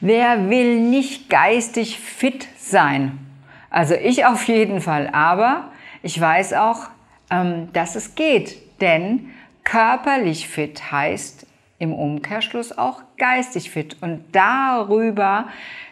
Wer will nicht geistig fit sein? Also ich auf jeden Fall, aber ich weiß auch, ähm, dass es geht, denn körperlich fit heißt im Umkehrschluss auch geistig fit. Und darüber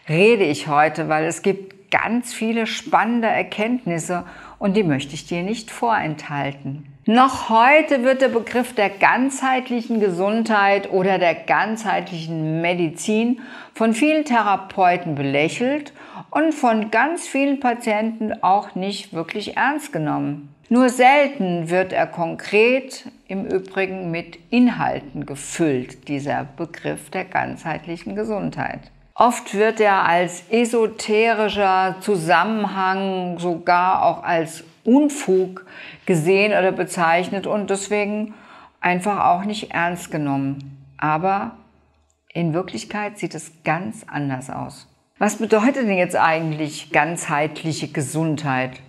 rede ich heute, weil es gibt ganz viele spannende Erkenntnisse und die möchte ich dir nicht vorenthalten. Noch heute wird der Begriff der ganzheitlichen Gesundheit oder der ganzheitlichen Medizin von vielen Therapeuten belächelt und von ganz vielen Patienten auch nicht wirklich ernst genommen. Nur selten wird er konkret im Übrigen mit Inhalten gefüllt, dieser Begriff der ganzheitlichen Gesundheit. Oft wird er als esoterischer Zusammenhang, sogar auch als Unfug gesehen oder bezeichnet und deswegen einfach auch nicht ernst genommen. Aber in Wirklichkeit sieht es ganz anders aus. Was bedeutet denn jetzt eigentlich ganzheitliche Gesundheit?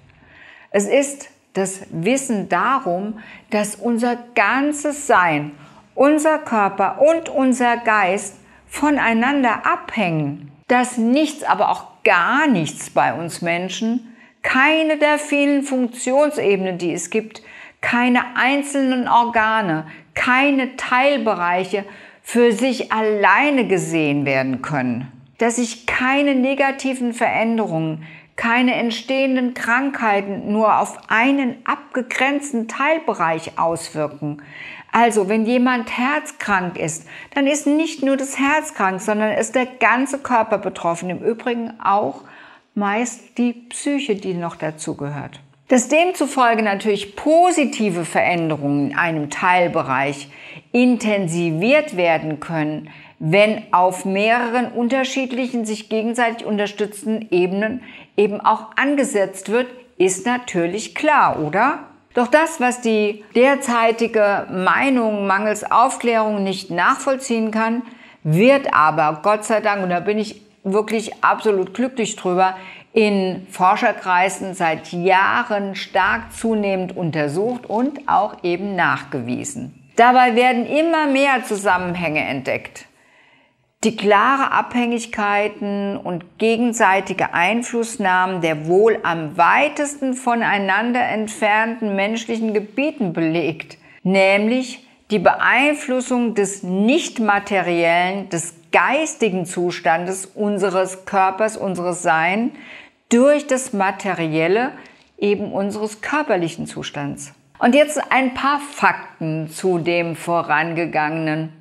Es ist das Wissen darum, dass unser ganzes Sein, unser Körper und unser Geist voneinander abhängen, dass nichts, aber auch gar nichts bei uns Menschen, keine der vielen Funktionsebenen, die es gibt, keine einzelnen Organe, keine Teilbereiche für sich alleine gesehen werden können, dass sich keine negativen Veränderungen, keine entstehenden Krankheiten nur auf einen abgegrenzten Teilbereich auswirken, also, wenn jemand herzkrank ist, dann ist nicht nur das Herz krank, sondern ist der ganze Körper betroffen. Im Übrigen auch meist die Psyche, die noch dazu gehört. Dass demzufolge natürlich positive Veränderungen in einem Teilbereich intensiviert werden können, wenn auf mehreren unterschiedlichen, sich gegenseitig unterstützenden Ebenen eben auch angesetzt wird, ist natürlich klar, oder? Doch das, was die derzeitige Meinung mangels Aufklärung nicht nachvollziehen kann, wird aber, Gott sei Dank, und da bin ich wirklich absolut glücklich drüber, in Forscherkreisen seit Jahren stark zunehmend untersucht und auch eben nachgewiesen. Dabei werden immer mehr Zusammenhänge entdeckt die klare Abhängigkeiten und gegenseitige Einflussnahmen der wohl am weitesten voneinander entfernten menschlichen Gebieten belegt, nämlich die Beeinflussung des nicht materiellen, des geistigen Zustandes unseres Körpers, unseres Sein durch das materielle, eben unseres körperlichen Zustands. Und jetzt ein paar Fakten zu dem vorangegangenen.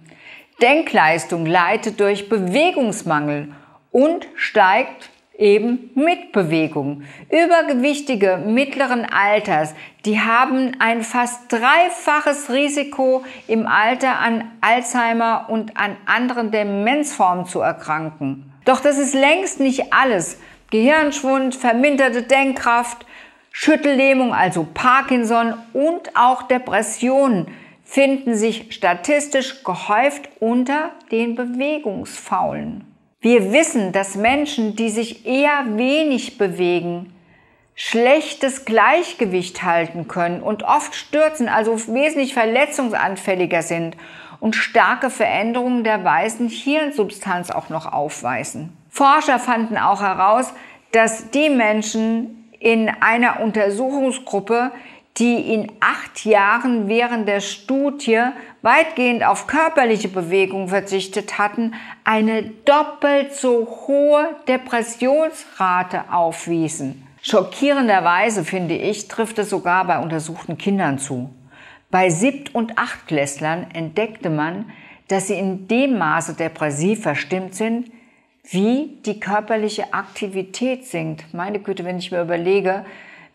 Denkleistung leitet durch Bewegungsmangel und steigt eben mit Bewegung. Übergewichtige mittleren Alters, die haben ein fast dreifaches Risiko im Alter an Alzheimer und an anderen Demenzformen zu erkranken. Doch das ist längst nicht alles. Gehirnschwund, verminderte Denkkraft, Schüttellähmung, also Parkinson und auch Depressionen finden sich statistisch gehäuft unter den Bewegungsfaulen. Wir wissen, dass Menschen, die sich eher wenig bewegen, schlechtes Gleichgewicht halten können und oft stürzen, also wesentlich verletzungsanfälliger sind und starke Veränderungen der weißen Hirnsubstanz auch noch aufweisen. Forscher fanden auch heraus, dass die Menschen in einer Untersuchungsgruppe, die in acht Jahren während der Studie weitgehend auf körperliche Bewegung verzichtet hatten, eine doppelt so hohe Depressionsrate aufwiesen. Schockierenderweise, finde ich, trifft es sogar bei untersuchten Kindern zu. Bei Siebt- und Achtklässlern entdeckte man, dass sie in dem Maße depressiv verstimmt sind, wie die körperliche Aktivität sinkt. Meine Güte, wenn ich mir überlege,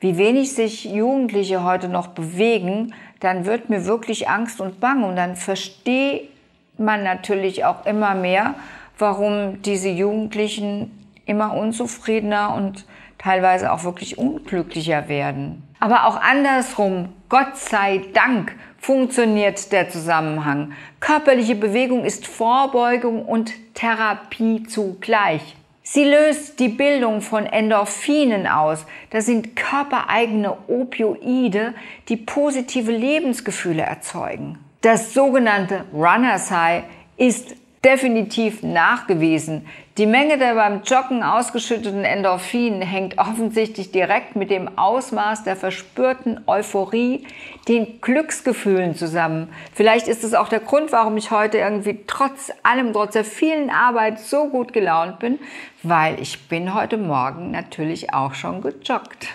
wie wenig sich Jugendliche heute noch bewegen, dann wird mir wirklich Angst und Bang. Und dann versteht man natürlich auch immer mehr, warum diese Jugendlichen immer unzufriedener und teilweise auch wirklich unglücklicher werden. Aber auch andersrum, Gott sei Dank, funktioniert der Zusammenhang. Körperliche Bewegung ist Vorbeugung und Therapie zugleich. Sie löst die Bildung von Endorphinen aus. Das sind körpereigene Opioide, die positive Lebensgefühle erzeugen. Das sogenannte Runner's High ist definitiv nachgewiesen. Die Menge der beim Joggen ausgeschütteten Endorphinen hängt offensichtlich direkt mit dem Ausmaß der verspürten Euphorie, den Glücksgefühlen zusammen. Vielleicht ist es auch der Grund, warum ich heute irgendwie trotz allem, trotz der vielen Arbeit so gut gelaunt bin, weil ich bin heute Morgen natürlich auch schon gejoggt.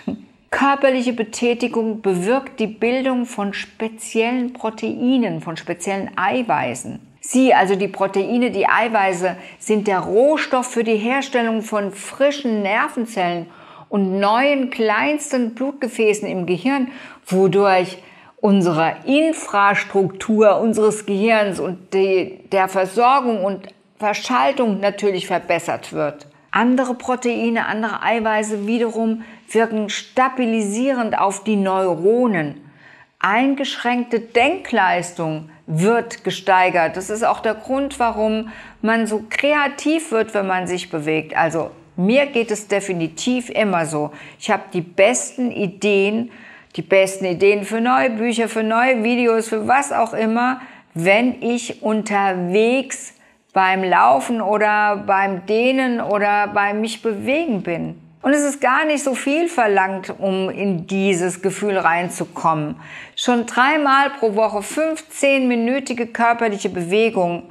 Körperliche Betätigung bewirkt die Bildung von speziellen Proteinen, von speziellen Eiweißen. Sie, also die Proteine, die Eiweiße, sind der Rohstoff für die Herstellung von frischen Nervenzellen und neuen kleinsten Blutgefäßen im Gehirn, wodurch unsere Infrastruktur unseres Gehirns und die, der Versorgung und Verschaltung natürlich verbessert wird. Andere Proteine, andere Eiweiße wiederum wirken stabilisierend auf die Neuronen. Eingeschränkte Denkleistung wird gesteigert. Das ist auch der Grund, warum man so kreativ wird, wenn man sich bewegt. Also mir geht es definitiv immer so. Ich habe die besten Ideen, die besten Ideen für neue Bücher, für neue Videos, für was auch immer, wenn ich unterwegs beim Laufen oder beim Dehnen oder beim mich bewegen bin. Und es ist gar nicht so viel verlangt, um in dieses Gefühl reinzukommen. Schon dreimal pro Woche 15-minütige körperliche Bewegung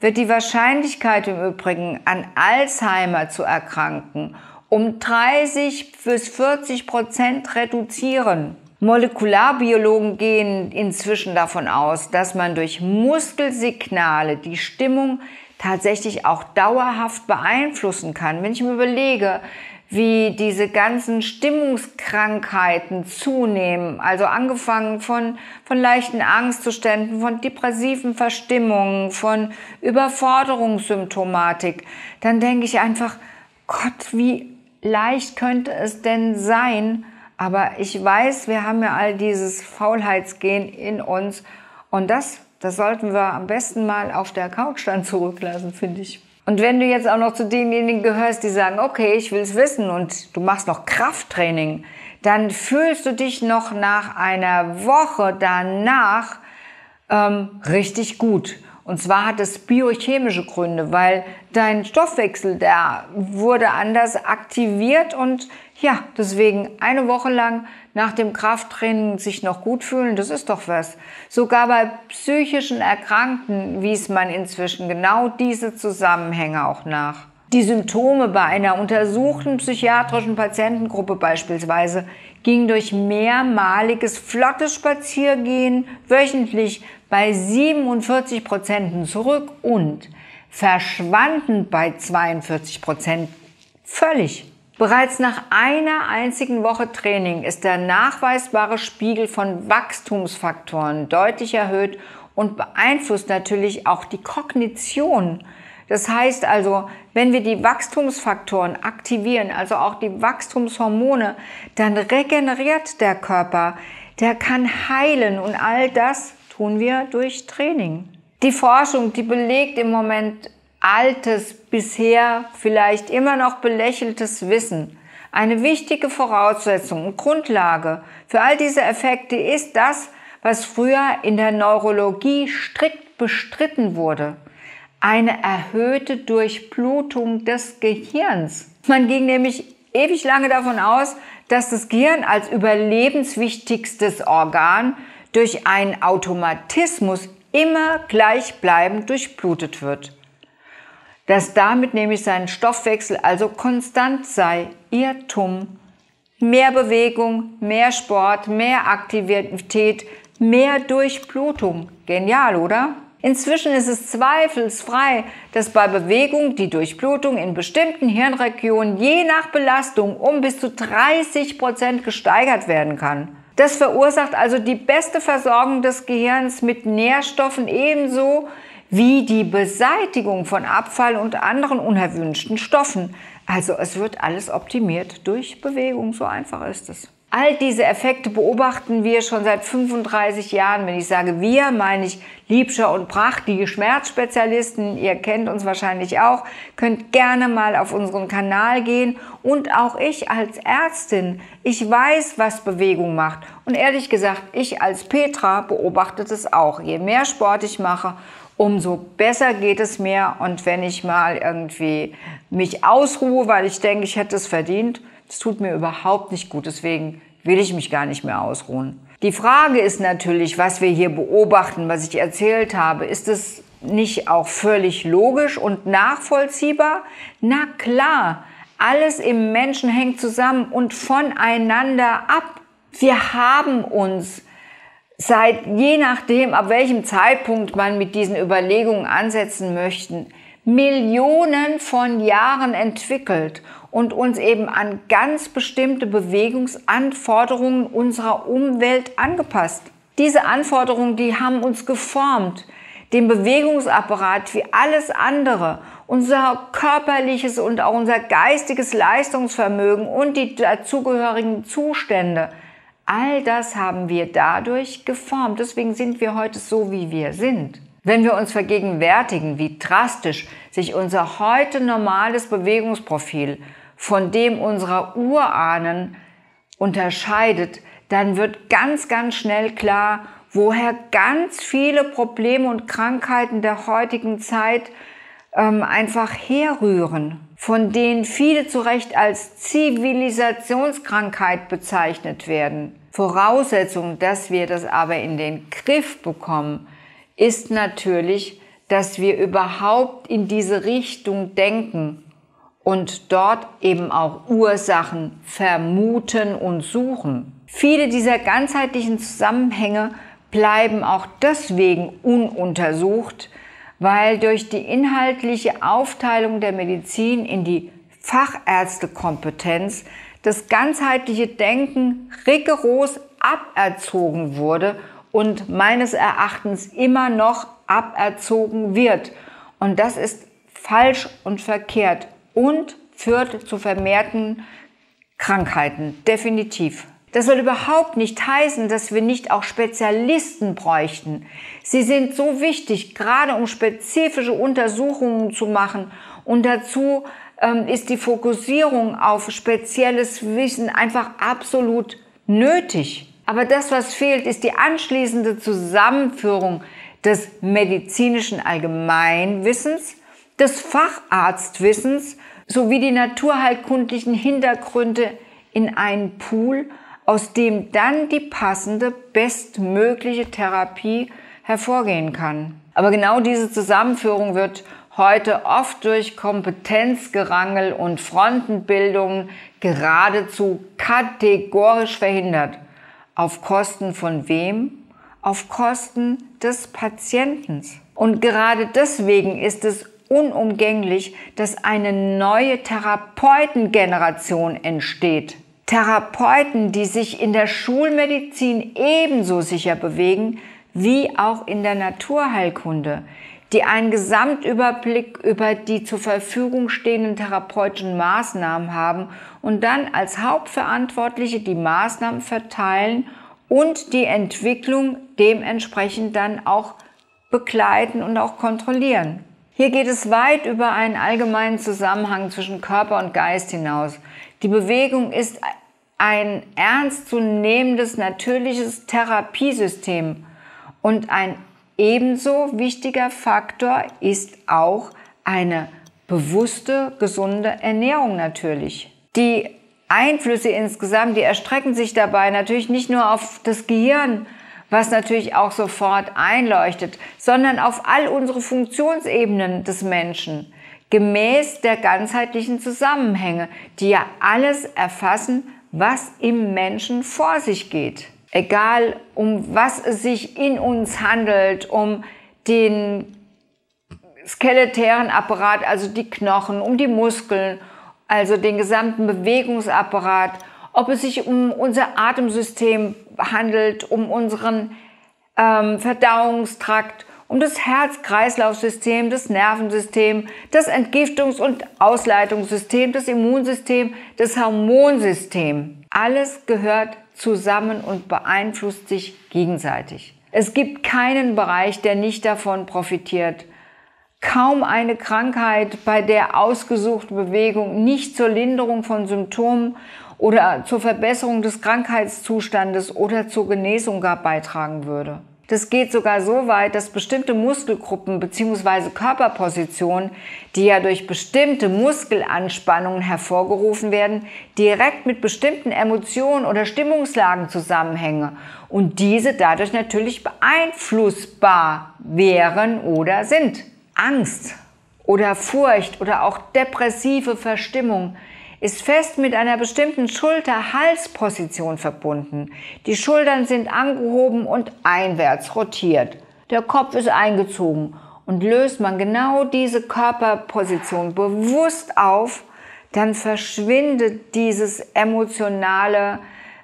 wird die Wahrscheinlichkeit im Übrigen an Alzheimer zu erkranken um 30 bis 40 Prozent reduzieren. Molekularbiologen gehen inzwischen davon aus, dass man durch Muskelsignale die Stimmung tatsächlich auch dauerhaft beeinflussen kann. Wenn ich mir überlege, wie diese ganzen Stimmungskrankheiten zunehmen, also angefangen von, von leichten Angstzuständen, von depressiven Verstimmungen, von Überforderungssymptomatik, dann denke ich einfach, Gott, wie leicht könnte es denn sein? Aber ich weiß, wir haben ja all dieses Faulheitsgen in uns und das, das sollten wir am besten mal auf der Couch dann zurücklassen, finde ich. Und wenn du jetzt auch noch zu denjenigen gehörst, die sagen, okay, ich will es wissen und du machst noch Krafttraining, dann fühlst du dich noch nach einer Woche danach ähm, richtig gut. Und zwar hat es biochemische Gründe, weil dein Stoffwechsel, der wurde anders aktiviert und ja, deswegen eine Woche lang nach dem Krafttraining sich noch gut fühlen, das ist doch was. Sogar bei psychischen Erkrankten wies man inzwischen genau diese Zusammenhänge auch nach. Die Symptome bei einer untersuchten psychiatrischen Patientengruppe beispielsweise gingen durch mehrmaliges flottes Spaziergehen wöchentlich bei 47 Prozenten zurück und verschwanden bei 42 Prozent völlig. Bereits nach einer einzigen Woche Training ist der nachweisbare Spiegel von Wachstumsfaktoren deutlich erhöht und beeinflusst natürlich auch die Kognition. Das heißt also, wenn wir die Wachstumsfaktoren aktivieren, also auch die Wachstumshormone, dann regeneriert der Körper, der kann heilen und all das tun wir durch Training. Die Forschung, die belegt im Moment altes, bisher vielleicht immer noch belächeltes Wissen. Eine wichtige Voraussetzung und Grundlage für all diese Effekte ist das, was früher in der Neurologie strikt bestritten wurde. Eine erhöhte Durchblutung des Gehirns. Man ging nämlich ewig lange davon aus, dass das Gehirn als überlebenswichtigstes Organ durch einen Automatismus immer gleichbleibend durchblutet wird dass damit nämlich sein Stoffwechsel also konstant sei. Irrtum. Mehr Bewegung, mehr Sport, mehr Aktivität, mehr Durchblutung. Genial, oder? Inzwischen ist es zweifelsfrei, dass bei Bewegung die Durchblutung in bestimmten Hirnregionen je nach Belastung um bis zu 30 Prozent gesteigert werden kann. Das verursacht also die beste Versorgung des Gehirns mit Nährstoffen ebenso wie die Beseitigung von Abfall und anderen unerwünschten Stoffen. Also es wird alles optimiert durch Bewegung, so einfach ist es. All diese Effekte beobachten wir schon seit 35 Jahren. Wenn ich sage wir, meine ich Liebscher und Pracht, die Schmerzspezialisten. Ihr kennt uns wahrscheinlich auch. Könnt gerne mal auf unseren Kanal gehen. Und auch ich als Ärztin, ich weiß, was Bewegung macht. Und ehrlich gesagt, ich als Petra beobachte das auch. Je mehr Sport ich mache, umso besser geht es mir. Und wenn ich mal irgendwie mich ausruhe, weil ich denke, ich hätte es verdient, das tut mir überhaupt nicht gut. Deswegen will ich mich gar nicht mehr ausruhen. Die Frage ist natürlich, was wir hier beobachten, was ich erzählt habe, ist es nicht auch völlig logisch und nachvollziehbar? Na klar, alles im Menschen hängt zusammen und voneinander ab. Wir haben uns seit je nachdem, ab welchem Zeitpunkt man mit diesen Überlegungen ansetzen möchte, Millionen von Jahren entwickelt und uns eben an ganz bestimmte Bewegungsanforderungen unserer Umwelt angepasst. Diese Anforderungen, die haben uns geformt, den Bewegungsapparat wie alles andere, unser körperliches und auch unser geistiges Leistungsvermögen und die dazugehörigen Zustände. All das haben wir dadurch geformt. Deswegen sind wir heute so, wie wir sind. Wenn wir uns vergegenwärtigen, wie drastisch sich unser heute normales Bewegungsprofil von dem unserer Urahnen unterscheidet, dann wird ganz, ganz schnell klar, woher ganz viele Probleme und Krankheiten der heutigen Zeit ähm, einfach herrühren, von denen viele zu Recht als Zivilisationskrankheit bezeichnet werden. Voraussetzung, dass wir das aber in den Griff bekommen, ist natürlich, dass wir überhaupt in diese Richtung denken und dort eben auch Ursachen vermuten und suchen. Viele dieser ganzheitlichen Zusammenhänge bleiben auch deswegen ununtersucht, weil durch die inhaltliche Aufteilung der Medizin in die Fachärztekompetenz das ganzheitliche Denken rigoros aberzogen wurde und meines Erachtens immer noch aberzogen wird. Und das ist falsch und verkehrt und führt zu vermehrten Krankheiten, definitiv. Das soll überhaupt nicht heißen, dass wir nicht auch Spezialisten bräuchten. Sie sind so wichtig, gerade um spezifische Untersuchungen zu machen. Und dazu ähm, ist die Fokussierung auf spezielles Wissen einfach absolut nötig. Aber das, was fehlt, ist die anschließende Zusammenführung des medizinischen Allgemeinwissens, des Facharztwissens sowie die naturheilkundlichen Hintergründe in einen Pool, aus dem dann die passende, bestmögliche Therapie hervorgehen kann. Aber genau diese Zusammenführung wird heute oft durch Kompetenzgerangel und Frontenbildung geradezu kategorisch verhindert. Auf Kosten von wem? Auf Kosten des Patienten. Und gerade deswegen ist es unumgänglich, dass eine neue Therapeutengeneration entsteht. Therapeuten, die sich in der Schulmedizin ebenso sicher bewegen wie auch in der Naturheilkunde, die einen Gesamtüberblick über die zur Verfügung stehenden therapeutischen Maßnahmen haben und dann als Hauptverantwortliche die Maßnahmen verteilen und die Entwicklung dementsprechend dann auch begleiten und auch kontrollieren. Hier geht es weit über einen allgemeinen Zusammenhang zwischen Körper und Geist hinaus. Die Bewegung ist ein ernstzunehmendes natürliches Therapiesystem und ein ebenso wichtiger Faktor ist auch eine bewusste, gesunde Ernährung natürlich. Die Einflüsse insgesamt, die erstrecken sich dabei natürlich nicht nur auf das Gehirn, was natürlich auch sofort einleuchtet, sondern auf all unsere Funktionsebenen des Menschen, gemäß der ganzheitlichen Zusammenhänge, die ja alles erfassen, was im Menschen vor sich geht. Egal, um was es sich in uns handelt, um den skeletären Apparat, also die Knochen, um die Muskeln, also den gesamten Bewegungsapparat, ob es sich um unser Atemsystem handelt, um unseren ähm, Verdauungstrakt, um das Herz-Kreislauf-System, das Nervensystem, das Entgiftungs- und Ausleitungssystem, das Immunsystem, das Hormonsystem. Alles gehört zusammen und beeinflusst sich gegenseitig. Es gibt keinen Bereich, der nicht davon profitiert. Kaum eine Krankheit, bei der ausgesuchte Bewegung nicht zur Linderung von Symptomen oder zur Verbesserung des Krankheitszustandes oder zur Genesung gar beitragen würde. Das geht sogar so weit, dass bestimmte Muskelgruppen bzw. Körperpositionen, die ja durch bestimmte Muskelanspannungen hervorgerufen werden, direkt mit bestimmten Emotionen oder Stimmungslagen zusammenhängen und diese dadurch natürlich beeinflussbar wären oder sind. Angst oder Furcht oder auch depressive Verstimmung ist fest mit einer bestimmten Schulter-Hals-Position verbunden. Die Schultern sind angehoben und einwärts rotiert. Der Kopf ist eingezogen und löst man genau diese Körperposition bewusst auf, dann verschwindet dieses emotionale,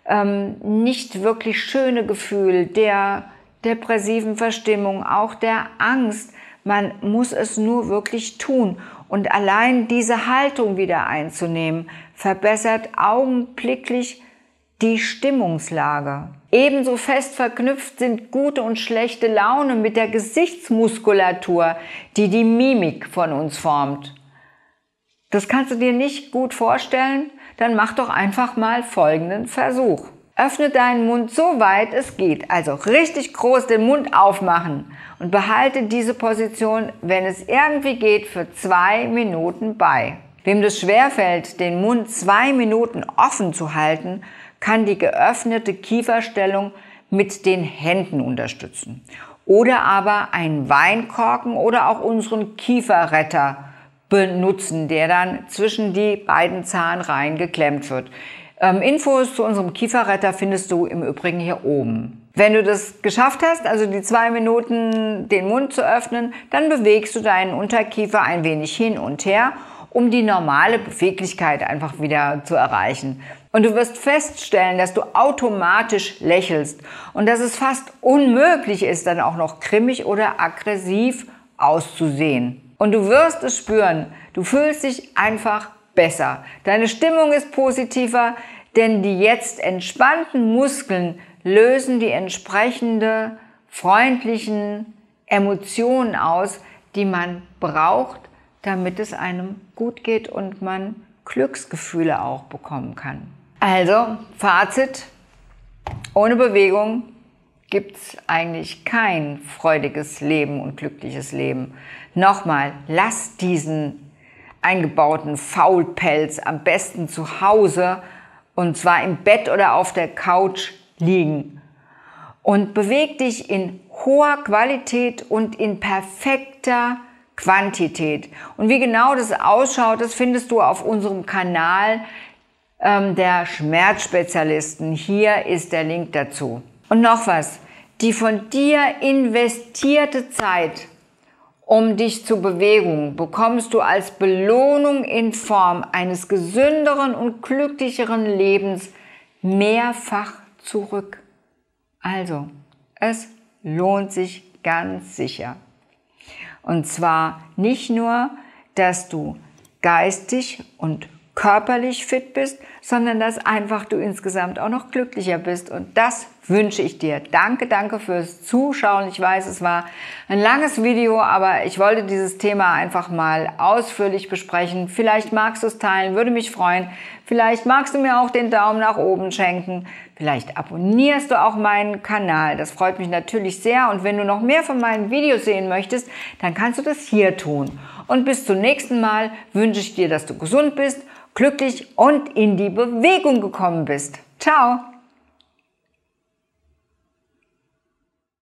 ähm, nicht wirklich schöne Gefühl der depressiven Verstimmung, auch der Angst. Man muss es nur wirklich tun. Und allein diese Haltung wieder einzunehmen, verbessert augenblicklich die Stimmungslage. Ebenso fest verknüpft sind gute und schlechte Laune mit der Gesichtsmuskulatur, die die Mimik von uns formt. Das kannst du dir nicht gut vorstellen? Dann mach doch einfach mal folgenden Versuch. Öffne deinen Mund so weit es geht, also richtig groß den Mund aufmachen und behalte diese Position, wenn es irgendwie geht, für zwei Minuten bei. Wem das schwerfällt, den Mund zwei Minuten offen zu halten, kann die geöffnete Kieferstellung mit den Händen unterstützen. Oder aber einen Weinkorken oder auch unseren Kieferretter benutzen, der dann zwischen die beiden Zahnreihen geklemmt wird. Ähm, Infos zu unserem Kieferretter findest du im Übrigen hier oben. Wenn du das geschafft hast, also die zwei Minuten den Mund zu öffnen, dann bewegst du deinen Unterkiefer ein wenig hin und her, um die normale Beweglichkeit einfach wieder zu erreichen. Und du wirst feststellen, dass du automatisch lächelst und dass es fast unmöglich ist, dann auch noch grimmig oder aggressiv auszusehen. Und du wirst es spüren. Du fühlst dich einfach besser. Deine Stimmung ist positiver, denn die jetzt entspannten Muskeln lösen die entsprechende freundlichen Emotionen aus, die man braucht, damit es einem gut geht und man Glücksgefühle auch bekommen kann. Also, Fazit, ohne Bewegung gibt es eigentlich kein freudiges Leben und glückliches Leben. Nochmal, lass diesen eingebauten Faulpelz am besten zu Hause und zwar im Bett oder auf der Couch liegen. Und beweg dich in hoher Qualität und in perfekter Quantität. Und wie genau das ausschaut, das findest du auf unserem Kanal ähm, der Schmerzspezialisten. Hier ist der Link dazu. Und noch was. Die von dir investierte Zeit um dich zu Bewegung bekommst du als Belohnung in Form eines gesünderen und glücklicheren Lebens mehrfach zurück. Also, es lohnt sich ganz sicher. Und zwar nicht nur, dass du geistig und körperlich fit bist, sondern dass einfach du insgesamt auch noch glücklicher bist. Und das wünsche ich dir. Danke, danke fürs Zuschauen. Ich weiß, es war ein langes Video, aber ich wollte dieses Thema einfach mal ausführlich besprechen. Vielleicht magst du es teilen, würde mich freuen. Vielleicht magst du mir auch den Daumen nach oben schenken. Vielleicht abonnierst du auch meinen Kanal. Das freut mich natürlich sehr. Und wenn du noch mehr von meinen Videos sehen möchtest, dann kannst du das hier tun. Und bis zum nächsten Mal wünsche ich dir, dass du gesund bist glücklich und in die Bewegung gekommen bist. Ciao!